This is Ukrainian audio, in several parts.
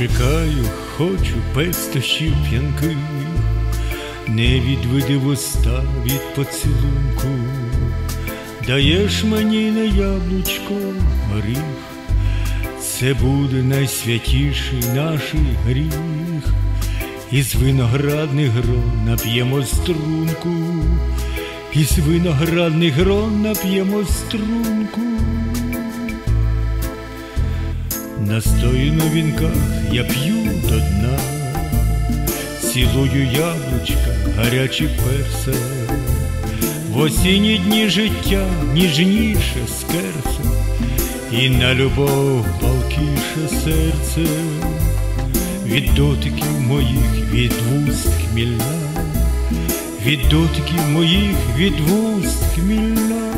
Чекаю, хочу пестощів п'янких, не відведи вуста від поцілунку, даєш мені на яблучко горіх, це буде найсвятіший наш гріх, із виноградних грон нап'ємо струнку, із виноградних грон нап'ємо струнку. Настою на вінках я п'ю до дна, цілую яблучка, гарячі перса, в осінні дні життя ніжніше скерце, і на любов палкіше серце, від дотиків моїх від вуст хмільна, від дотиків моїх від вуст хмільна.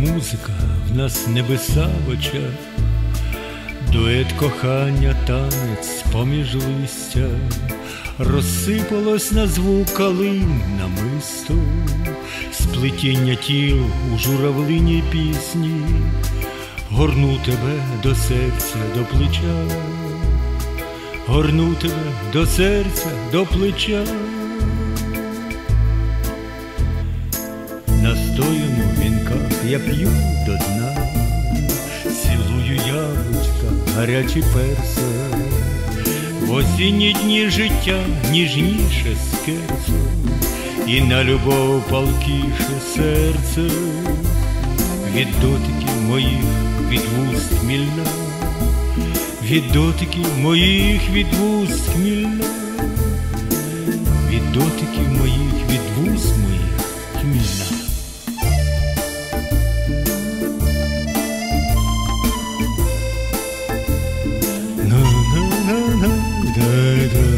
Музика, в нас небеса в очах, дует кохання, танець поміж листя, розсипалось на звук калин намисто, сплетіння тіл у журавлині пісні, горну тебе до серця, до плеча, горну тебе до серця, до плеча. Я п'ю до дна, цілую яблучка, гарячі перса, в осінні дні життя ніжніше скерцо, і на любов палкіше серце, від дотиків моїх від вуст хмільна, від дотиків моїх від вуст хмільна, від дотиків моїх від вуст моїх хмільна. day, day.